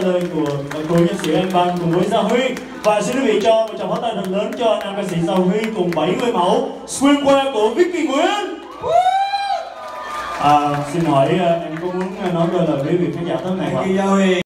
lời của cô nhân sĩ Anh Văn cùng với Gia Huy và xin quý vị cho một tràng pháo tay thật lớn cho nam ca sĩ Gia Huy cùng bảy người mẫu qua của Vicky Nguyễn. À, xin hỏi à, em có muốn nói đôi lời với vị khán giả tới này không?